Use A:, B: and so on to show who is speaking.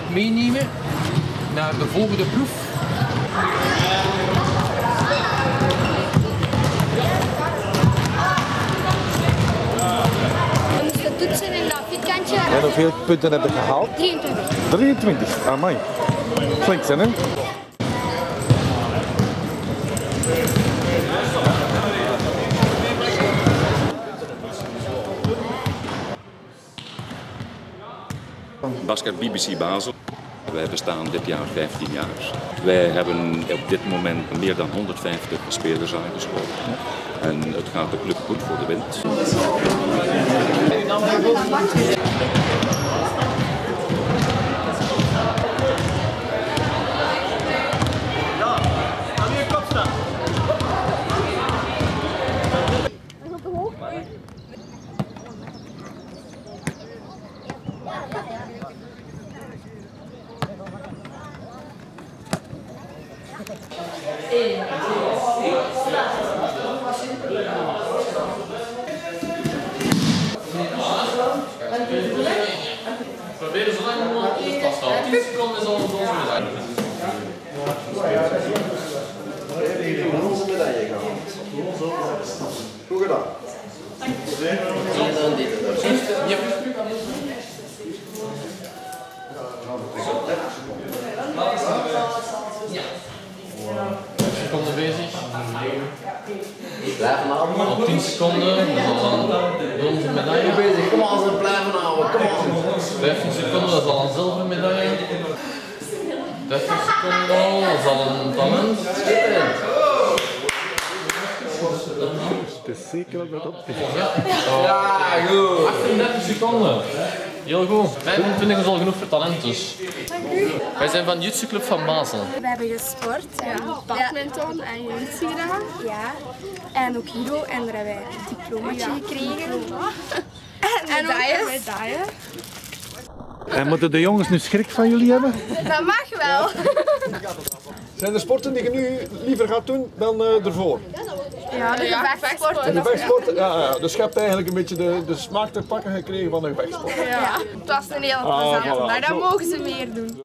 A: dat meenemen naar de volgende proef.
B: Moesten toetsen in dat vierkantje.
C: En hoeveel punten heb je gehaald?
B: 23.
C: 23. Amai. Flink zijn, hè?
D: Basket BBC Basel. Wij bestaan dit jaar 15 jaar. Wij hebben op dit moment meer dan 150 spelers aangeschoten. En het gaat de club goed voor de wind.
A: Probeer zo lang mogelijk vast te houden. 10 seconden is al onze medaille.
E: Bronzen medaille gehaald. Goed gedaan.
A: seconden bezig.
E: Blijven houden.
A: Op 10 seconden, dat is al een bronzen medaille.
E: Bezig. Kom aan, ze blijven houden. Kom aan.
A: 15 seconden, dat is al een zilveren medaille. 30 seconden al, dat is al een talent.
C: Het is zeker dat dat op is.
E: Ja, goed.
A: 38 seconden. Heel goed. 25 is al genoeg voor talent dus. Wij zijn van de Jutsu Club van Basel.
F: We hebben gesport. Ja.
B: Badminton en jiu gedaan.
F: Ja. En ook judo. En daar hebben wij een diplomaatje gekregen. En
B: En ook
F: medailles.
B: medaille.
C: En moeten de jongens nu schrik van jullie hebben?
B: Dat mag wel.
G: Zijn er sporten die je nu liever gaat doen dan eh, ervoor?
B: Ja, de gevechtsporten.
G: De vechtsport, ja, ja, dus je hebt eigenlijk een beetje de, de smaak te pakken gekregen van de gevechtsport.
B: Ja. Het was een hele
G: Ah,
B: plezante
G: voilà.
B: dag. Dat mogen ze meer doen.